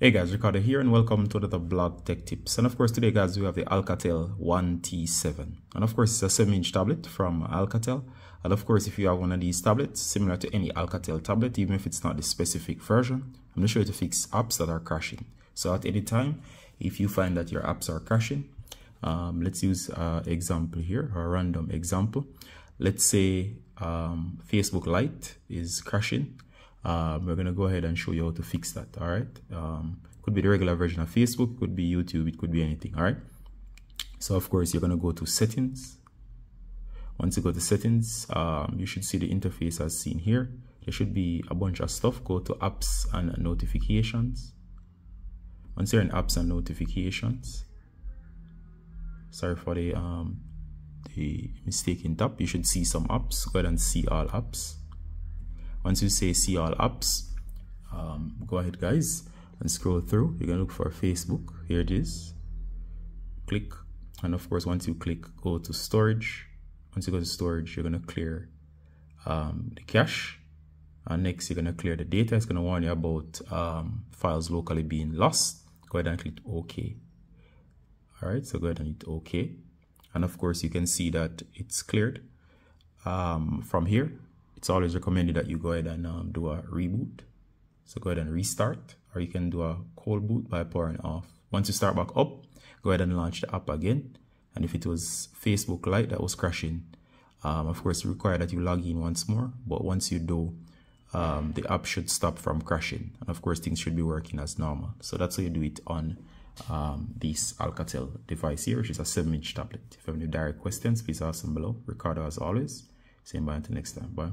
Hey guys, Ricardo here and welcome to another blog tech tips. And of course today guys we have the Alcatel 1T7. And of course it's a 7 inch tablet from Alcatel. And of course if you have one of these tablets similar to any Alcatel tablet, even if it's not the specific version, I'm show you to fix apps that are crashing. So at any time, if you find that your apps are crashing, um, let's use an example here, a random example. Let's say um, Facebook Lite is crashing um, we're going to go ahead and show you how to fix that all right um, could be the regular version of facebook could be youtube it could be anything all right so of course you're going to go to settings. Once you go to settings um, you should see the interface as seen here. There should be a bunch of stuff. Go to apps and notifications. Once you're in apps and notifications sorry for the um the mistake in top you should see some apps. Go ahead and see all apps once you say see all apps um, go ahead guys and scroll through. You're gonna look for facebook. Here it is. Click. And of course once you click go to storage. Once you go to storage you're gonna clear um, the cache. And next you're gonna clear the data. It's gonna warn you about um, files locally being lost. Go ahead and click ok. All right so go ahead and hit ok. And of course you can see that it's cleared um, from here it's always recommended that you go ahead and um, do a reboot. So go ahead and restart, or you can do a cold boot by powering off. Once you start back up, go ahead and launch the app again. And if it was Facebook Lite that was crashing, um, of course, require that you log in once more. But once you do, um, the app should stop from crashing. And of course, things should be working as normal. So that's how you do it on um, this Alcatel device here, which is a 7-inch tablet. If you have any direct questions, please ask them below. Ricardo, as always, same bye until next time. Bye.